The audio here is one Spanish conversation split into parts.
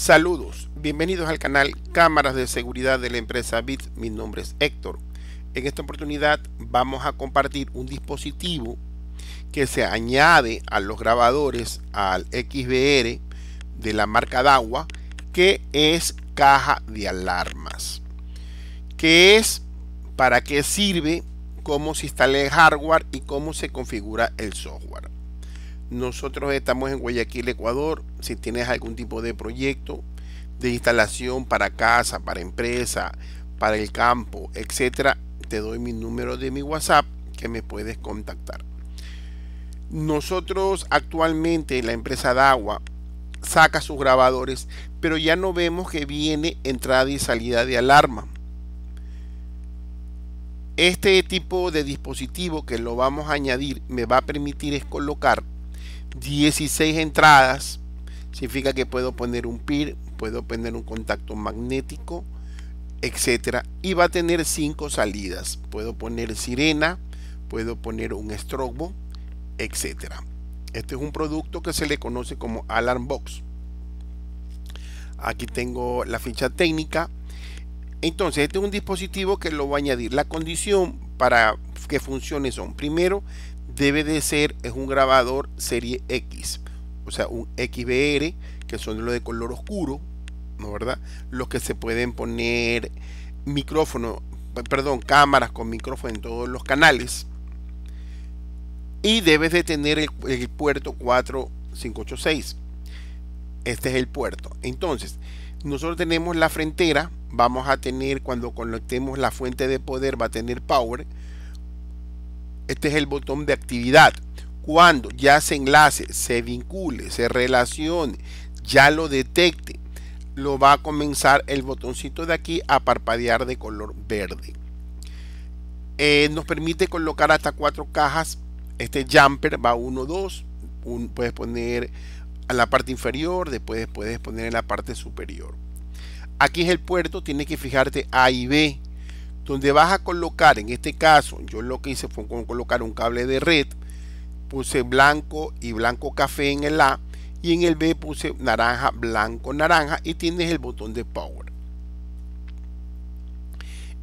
Saludos, bienvenidos al canal Cámaras de Seguridad de la empresa BIT. Mi nombre es Héctor. En esta oportunidad vamos a compartir un dispositivo que se añade a los grabadores al XBR de la marca Dawa que es caja de alarmas. ¿Qué es? ¿Para qué sirve? ¿Cómo se instala el hardware y cómo se configura el software? Nosotros estamos en Guayaquil, Ecuador. Si tienes algún tipo de proyecto de instalación para casa, para empresa, para el campo, etcétera, te doy mi número de mi WhatsApp que me puedes contactar. Nosotros actualmente la empresa Dagua saca sus grabadores, pero ya no vemos que viene entrada y salida de alarma. Este tipo de dispositivo que lo vamos a añadir me va a permitir es colocar 16 entradas. Significa que puedo poner un PIR, puedo poner un contacto magnético, etcétera. Y va a tener 5 salidas. Puedo poner sirena, puedo poner un estrobo, etcétera. Este es un producto que se le conoce como Alarm Box. Aquí tengo la ficha técnica. Entonces, este es un dispositivo que lo voy a añadir. La condición para que funcione son, primero, debe de ser, es un grabador serie X, o sea, un XBR, que son los de color oscuro, ¿no verdad? Los que se pueden poner micrófono, perdón, cámaras con micrófono en todos los canales. Y debes de tener el, el puerto 4586. Este es el puerto. Entonces, nosotros tenemos la frontera, vamos a tener cuando conectemos la fuente de poder va a tener power este es el botón de actividad. Cuando ya se enlace, se vincule, se relacione, ya lo detecte, lo va a comenzar el botoncito de aquí a parpadear de color verde. Eh, nos permite colocar hasta cuatro cajas. Este jumper va 1, 2. puedes poner a la parte inferior, después puedes poner en la parte superior. Aquí es el puerto, tienes que fijarte A y B donde vas a colocar, en este caso, yo lo que hice fue colocar un cable de red, puse blanco y blanco café en el A y en el B puse naranja, blanco, naranja y tienes el botón de power.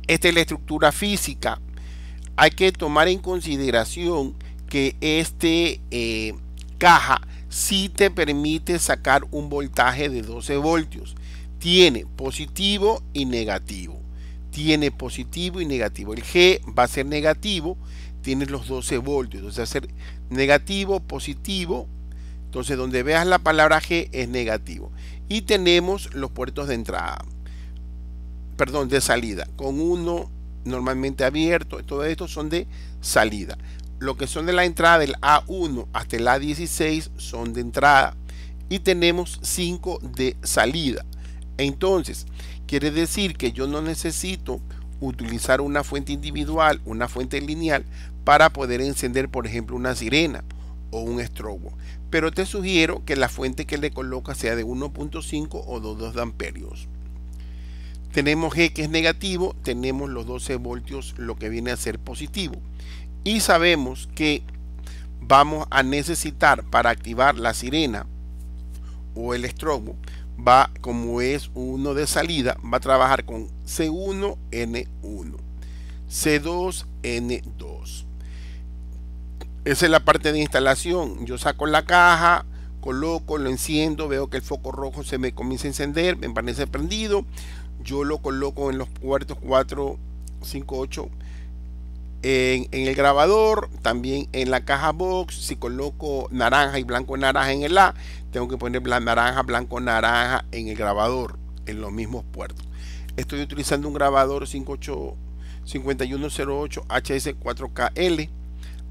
Esta es la estructura física. Hay que tomar en consideración que este eh, caja sí te permite sacar un voltaje de 12 voltios. Tiene positivo y negativo tiene positivo y negativo. El G va a ser negativo, tiene los 12 voltios. Entonces ser negativo, positivo. Entonces donde veas la palabra G es negativo. Y tenemos los puertos de entrada. Perdón, de salida. Con uno normalmente abierto. Todo esto son de salida. Lo que son de la entrada del A1 hasta el A16 son de entrada. Y tenemos 5 de salida. Entonces, Quiere decir que yo no necesito utilizar una fuente individual, una fuente lineal, para poder encender, por ejemplo, una sirena o un estrobo. Pero te sugiero que la fuente que le coloca sea de 1.5 o 2 amperios. Tenemos G que es negativo, tenemos los 12 voltios, lo que viene a ser positivo. Y sabemos que vamos a necesitar para activar la sirena o el estrobo va, como es uno de salida, va a trabajar con C1N1, C2N2. Esa es la parte de instalación. Yo saco la caja, coloco, lo enciendo, veo que el foco rojo se me comienza a encender, me parece prendido. Yo lo coloco en los puertos 4, 5, 8 en, el grabador, también en la caja box, si coloco naranja y blanco naranja en el A, tengo que poner naranja, blanco, naranja en el grabador, en los mismos puertos. Estoy utilizando un grabador 58, 5108 HS4KL.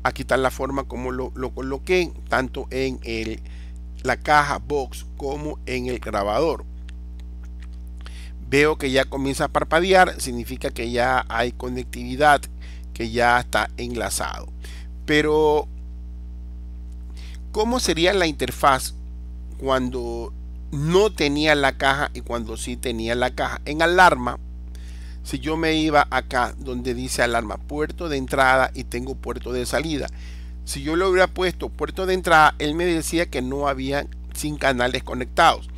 Aquí está la forma como lo, lo coloqué, tanto en el, la caja box como en el grabador. Veo que ya comienza a parpadear, significa que ya hay conectividad que ya está enlazado. Pero, ¿cómo sería la interfaz cuando no tenía la caja y cuando sí tenía la caja? En alarma, si yo me iba acá donde dice alarma, puerto de entrada y tengo puerto de salida. Si yo le hubiera puesto puerto de entrada, él me decía que no había sin canales conectados.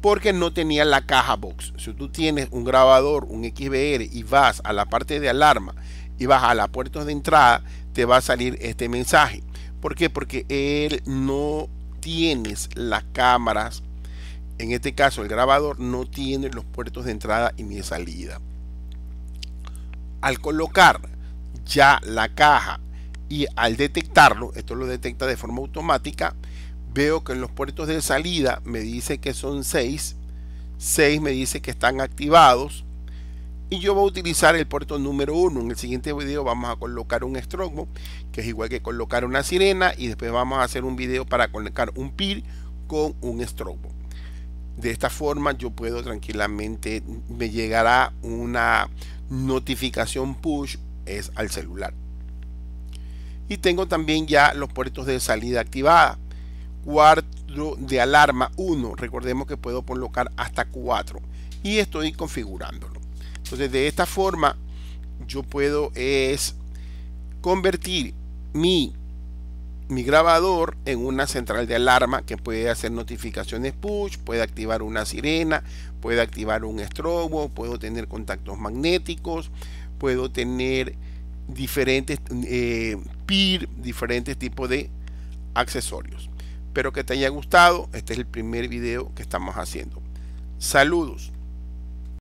porque no tenía la caja box. Si tú tienes un grabador, un XBR y vas a la parte de alarma y vas a la puerta de entrada, te va a salir este mensaje. ¿Por qué? Porque él no tienes las cámaras. En este caso, el grabador no tiene los puertos de entrada y ni de salida. Al colocar ya la caja y al detectarlo, esto lo detecta de forma automática, veo que en los puertos de salida me dice que son 6, 6 me dice que están activados y yo voy a utilizar el puerto número 1. En el siguiente video vamos a colocar un strobo, que es igual que colocar una sirena y después vamos a hacer un video para colocar un PIR con un strobo. De esta forma yo puedo tranquilamente, me llegará una notificación push es al celular. Y tengo también ya los puertos de salida activada cuadro de alarma 1 recordemos que puedo colocar hasta 4 y estoy configurándolo entonces de esta forma yo puedo es convertir mi mi grabador en una central de alarma que puede hacer notificaciones push, puede activar una sirena, puede activar un estrobo, puedo tener contactos magnéticos, puedo tener diferentes eh, PIR, diferentes tipos de accesorios. Espero que te haya gustado. Este es el primer video que estamos haciendo. Saludos.